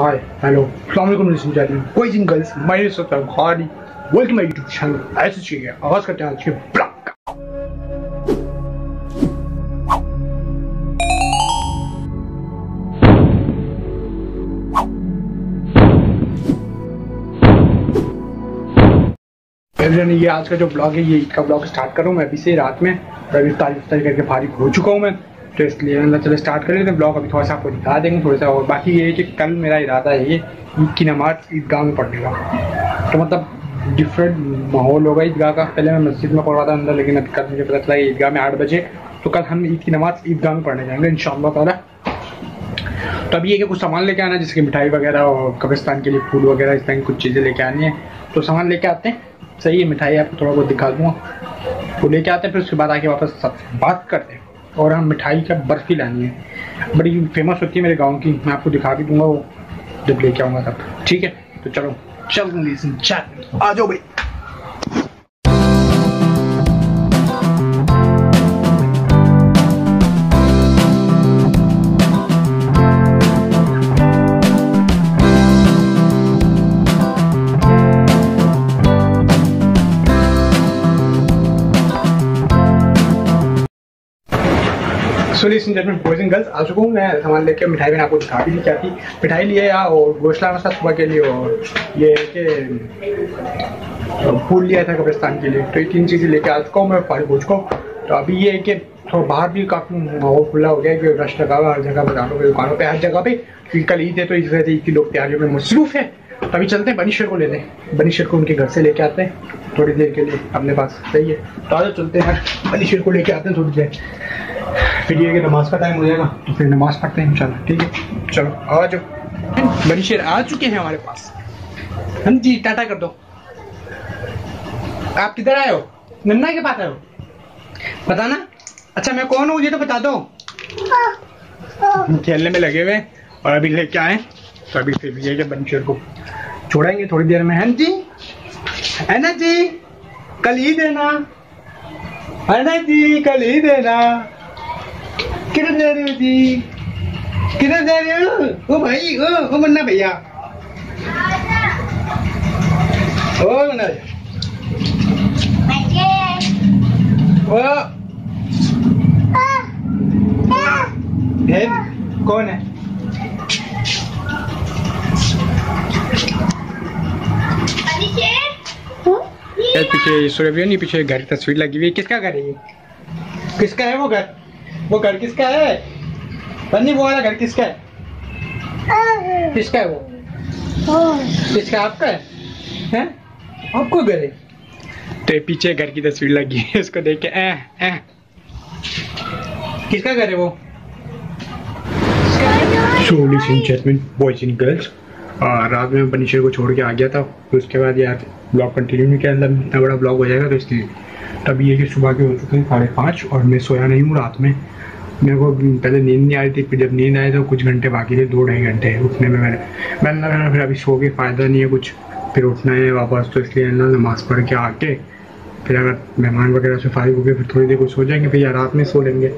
Hi hello सलामकुम कोई जिन girls मैं हारी वेलकम माय यूट्यूब चैनल ऐसे चाहिए आवाज़ करते हैं आज के एवरीवन ये आज का जो ब्लॉग है, ये ईद का ब्लॉग स्टार्ट करूँ मैं अभी से रात में। अभी तारीफ़ तारीफ़ करके फारिग हो चुका हूँ मैं। तो इसलिए मतलब चलो स्टार्ट कर लेते ब्लॉग अभी थोड़ा सा आपको दिखा देंगे, थोड़ा सा और बाकी ये है कि कल मेरा इरादा है ये ईद की नमाज़ ईदगाह में पढ़ने का। तो मतलब डिफरेंट माहौल होगा ईदगाह का। पहले मैं मस्जिद में पढ़ रहा था अंदर, लेकिन अभी कल मुझे पता चला ईदगाह में आठ बजे तो कल हम ईद की नमाज़ ईदगाह में पढ़ने जाएँगे इन ताला। तो अभी ये कि कुछ सामान लेके आना जैसे कि मिठाई वगैरह और कब्रिस्तान के लिए फूल वगैरह, इस तरह की कुछ चीज़ें लेके आनी है। तो सामान लेके आते हैं। सही है, मिठाई आपको थोड़ा बहुत दिखा दूँगा। वो लेके आते हैं, फिर उसके बाद आके वापस बात करते हैं। और हम मिठाई का बर्फ़ी लानी है। बड़ी फ़ेमस होती है मेरे गाँव की। मैं आपको दिखा भी दूँगा वो। जब लेके आऊँगा तब। ठीक है? तो चलो। चल। आ जाओ भाई। Listen gentleman boys and girls आ चुका हूँ, मैं सामान लेके मिठाई मैंने आपको दिखा भी नहीं थी। मिठाई लिए या, और गोश्त लाना था सुबह के लिए, और ये है कि फूल लिया था कब्रिस्तान के लिए। तो ये तीन चीज़ें लेके आ चुका हूँ, मैं फारिग हो चुका हूँ। तो अभी ये है कि थोड़ा बाहर भी काफ़ी माहौल खुला हो गया है कि रश लगा हुआ हर जगह बाजारों पे, दुकानों पर हर जगह पे। क्योंकि कल ईद है तो इस वजह से ईद की लोग तैयारियों में मसरूफ है। तो अभी चलते हैं, बनीशर को लेने। बनीशर को उनके घर से लेके आते हैं। थोड़ी देर के लिए अपने पास, सही है। तो आज चलते हैं, बनीशर को लेके आते हैं थोड़ी देर। फिर ये कि नमाज़ का टाइम हो जाएगा तो फिर नमाज़ पढ़ते हैं इंशाल्लाह, ठीक है? चलो, आ जाओ। बनीशर, आ चुके हैं हमारे पास। हम जी टाटा कर दो। आप किधर आए हो? नन्ना के पास आए हो? बताना अच्छा मैं कौन हूँ? ये तो बता दो। खेलने में लगे हुए और अभी लेके आए तो अभी फिर ये कि बनीशर को छोड़ेंगे, थोड़ी देर में। है जी? है ना जी? कल ही देना है ना जी? कल ही देना किधर जा रहे हो जी किधर जा रहे हो ओ भाई ओ ओ मन्ना भैया ओ मन्ना ओ है कौन है पीछे सूर्य नहीं पीछे घर तस्वीर लगी हुई है किसका घर है ये किसका है वो घर वो घर किसका है? बन्नी वो वाला घर किसका है? किसका है वो? किसका आपका है? हैं? आपको घर है? तो पीछे घर की तस्वीर लगी है उसको देख के ए ए किसका घर है वो? So, ladies and gentlemen, boys and girls, रात में बनीशर को छोड़ के आ गया था। फिर उसके बाद यार ब्लॉग कंटिन्यू नहीं किया मतलब इतना बड़ा ब्लॉग हो जाएगा तो इसलिए तब ये कि सुबह के हो चुके हैं साढ़े पाँच और मैं सोया नहीं हूँ रात में। मेरे को पहले नींद नहीं आई थी, फिर जब नींद आए तो कुछ घंटे बाकी थे, दो ढाई घंटे उठने में मैंने मैंने लगा फिर अभी सो के फ़ायदा नहीं है कुछ। फिर उठना है, वापस तो इसलिए अल्लाह नमाज़ पढ़ के आके फिर अगर मेहमान वगैरह से फारिग हो गए फिर थोड़ी देर को सो जाएँगे, फिर या रात में सो लेंगे।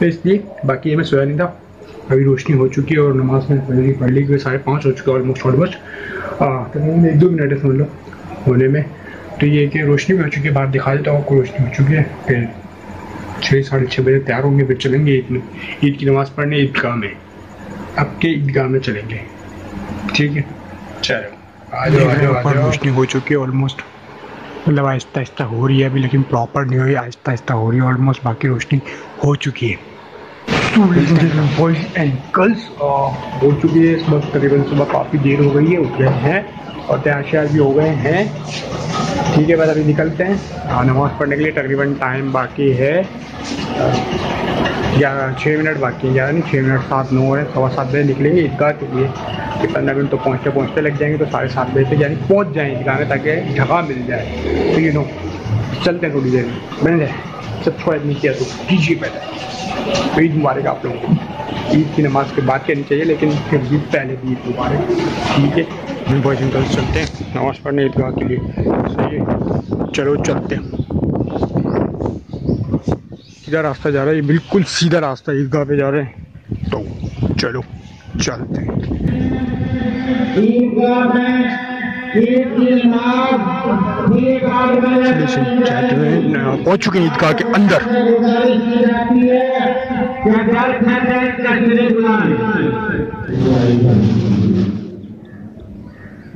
तो इसलिए बाकी ये मैं सोया नहीं था। अभी रोशनी हो चुकी है और नमाज़ में पढ़ ली, क्योंकि साढ़े पाँच हो चुके हैं ऑलमोस्ट ऑलमोस्ट तकरीबन एक दो मिनट है समझ लो, होने में। तो ये कि रोशनी भी हो चुकी है बाहर दिखा देता हूँ आपको रोशनी हो चुकी है। फिर छः साढ़े छः बजे तैयार होंगे फिर चलेंगे ईद में। ईद की नमाज़ पढ़ने ईदगाह में। अब के ईदगाह में चलेंगे। ठीक है? चलो। आ जाओ आ जाओ आ जाओ रोशनी हो चुकी है ऑलमोस्ट मतलब आहिस्ता आहिस्ता हो रही है अभी लेकिन प्रॉपर नहीं हो हुई आहिस्ता आहिस्ता हो रही है ऑलमोस्ट बाकी रोशनी हो चुकी है। बॉयज़ एंड गर्ल्स हो चुकी है इस सुबह तकरीबन सुबह काफ़ी देर हो गई है, उठ गए हैं और तैयार श्यार भी हो गए हैं। ठीक है, बस अभी निकलते हैं। हाँ नमाज़ पढ़ने के लिए तकरीबन टाइम बाकी है। ग्यारह छः मिनट बाकी है ग्यारह नहीं छः मिनट सात नौ है, सवा सात बजे निकलेंगे ईदगाह के लिए। कि पंद्रह मिनट तो पहुँचते पहुँचते लग जाएँगे तो साढ़े सात बजे से यानी पहुँच जाएँ ईदगाह में, ताकि जगह मिल जाए। तो यू नो चलते हैं थोड़ी देर में। बन जाए सब थोड़ा किया तो कीजिए पहले। ईद मुबारक आप लोगों को ईद की नमाज़ के बाद कहनी चाहिए, लेकिन फिर भी पहले भी ईद मुबारक ठीक है? बॉयज़ एंड गर्ल्स चलते हैं। नमाज़ पढ़ने ईदगाह के लिए। सही है। चलो, चलते हैं। सीधा रास्ता जा रहा है, ये बिल्कुल सीधा रास्ता ईदगाह पे जा रहे हैं। तो चलो, चलते हैं। ईदगाह में ईद की नमाज ईदगाह में पहुंच चुके हैं ईदगाह के अंदर गुजारिश की जाती है कि घर घर बैठ तकबीरें बुलाएं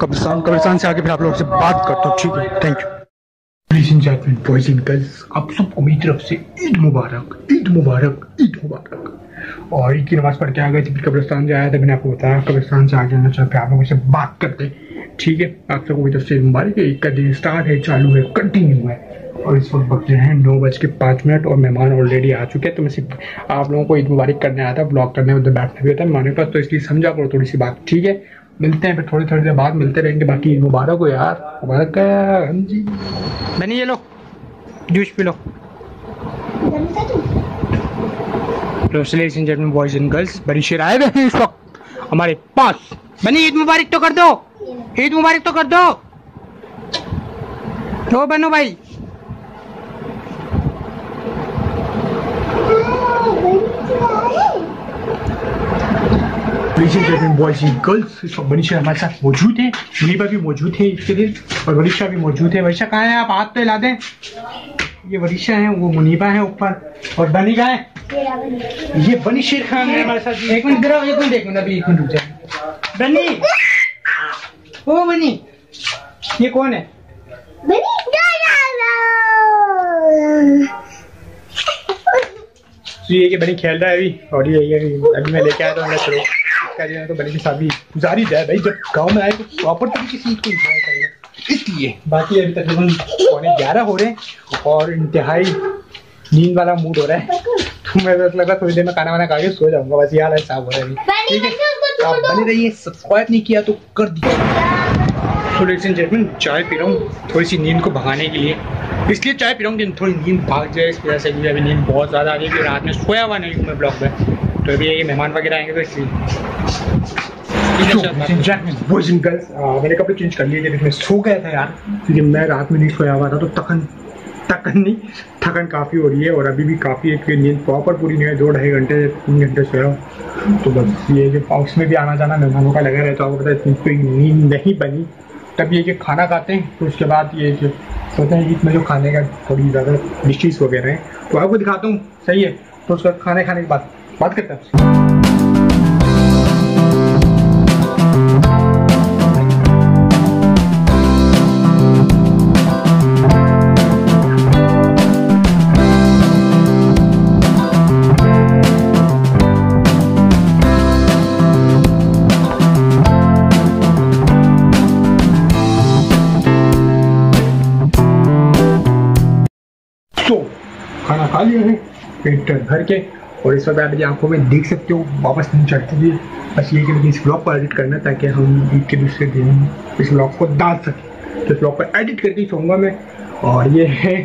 कब्रिस्तान कब्रिस्तान से आके फिर आप लोगों से बात करता हूँ ठीक है thank you Ladies and gentlemen, boys and girls, आप सबको मेरी तरफ से ईद मुबारक ईद मुबारक ईद मुबारक और ईद की नमाज़ पढ़ के आ गए थे फिर कब्रिस्तान से आया था मैंने आपको बताया कब्रिस्तान से आ गया चल फिर आप लोगों से बात करते ठीक है आप सबको मेरी तरफ़ से मुबारक है ईद का दिन स्टार्ट है चालू है कंटिन्यू है। और इस वक्त बज रहे हैं नौ बज के पाँच मिनट और मेहमान ऑलरेडी आ चुके हैं तो मैं सिर्फ़ आप लोगों को ईद मुबारक करने आया था ब्लॉग करने उधर बैठना भी होता है मेहमानों के पास तो इसलिए समझा करो थोड़ी सी बात। ठीक है मिलते हैं फिर थोड़ी थोड़ी देर बाद मिलते रहेंगे बाकी ईद मुबारक हो यार मुबारक है हाँ जी। मैंने ये लो जूस पी लो। And gentleman boys and girls आए हुए हैं इस वक्त। हमारे पास बनी ईद मुबारक तो कर दो। ईद मुबारक तो कर दो। तो बनो भाई। Boys and girls, इस वक्त हमारे साथ मौजूद है। मुनीबा भी मौजूद है इसके दिन और वरिशा भी मौजूद है। वरिशा कहाँ है? आप हाथ पे ला दें। ये वरिशा है वो मुनीबा है ऊपर। और बनी कहाँ है? ये बनी शेर खान है हमारे साथ एक मिनट आओ, एक मिनट एक मिनट अभी एक मिनट रुक जाए बनी। ओ बनी। ये कौन है? तो ये कि बनी खेल रहा है अभी और ये ये अभी मैं लेके आया था हमने चलो। इसका जो है तो बनी के साथ भी गुजारिश है भाई जब गाँव में आए तो प्रॉपर तरीके से इसको इंजॉय करेगा इसलिए बाकी अभी तकरीबन पौने ग्यारह हो रहे हैं और इंतहाई नींद वाला मूड हो रहा है। मैं बस लगा थोड़ी देर में खाना वाना खा के सो जाऊँगा बस यार ऐसा हो रहा है। ठीक है? तो आप बने रहिए सब्सक्राइब नहीं किया तो कर दीजिए तो लेडीज़ एंड जेंटलमैन चाय पी रहा हूँ थोड़ी सी नींद को भगाने के लिए। इसलिए चाय पी रहा हूँ कि थोड़ी नींद भाग जाए इस वजह से मुझे अभी नींद बहुत ज़्यादा आ रही है रात में सोया हुआ नहीं हूँ मैं ब्लॉक में। तो अभी ये मेहमान वगैरह आएँगे तो इसलिए। मैंने कपड़े चेंज कर लिए थे मैं सो गया था यार क्योंकि मैं रात में नहीं सोया हुआ था तो तखन थकन नहीं, थकन काफ़ी हो रही है और अभी भी काफ़ी एक नींद प्रॉपर पूरी नहीं है दो ढाई घंटे, तीन घंटे सोया हूँ। तो बस ये जो हाउस में भी आना जाना मेहमानों का लगा रहता है पता है इतनी कोई नींद नहीं बनी। तब ये कि खाना खाते हैं तो उसके बाद ये कि सोचते हैं ईद में जो खाने का थोड़ी ज़्यादा डिशेज वगैरह हैं तो आपको दिखाता हूँ, सही है। तो उसका खाने खाने के बाद बात करते हैं तो खाना खा लिया है पेट भर के, और इस वक्त आप मेरी आँखों में देख सकते हो, वापस नहीं चढ़ती हुई बस ये कि मुझे इस ब्लॉग को एडिट करना है ताकि हम ईद के दूसरे दिन इस ब्लॉग को डाल सकें। तो इस ब्लॉग पर एडिट करके ही सोऊँगा मैं। और ये है,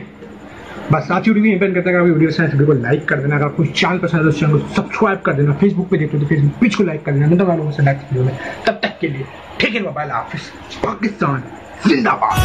बस आज की वीडियो पर करते हैं अगर वीडियो है तो वीडियो को लाइक कर देना। अगर कुछ चैनल पसंद है तो चैनल को सब्सक्राइब कर देना। फेसबुक पे देखते हो तो फेसबुक पेज को लाइक कर देना मैं तो लोगों से नेक्स्ट वीडियो में। तब तक के लिए ठीक है मोबाइल ऑफ़िस पाकिस्तान, जिंदाबाद।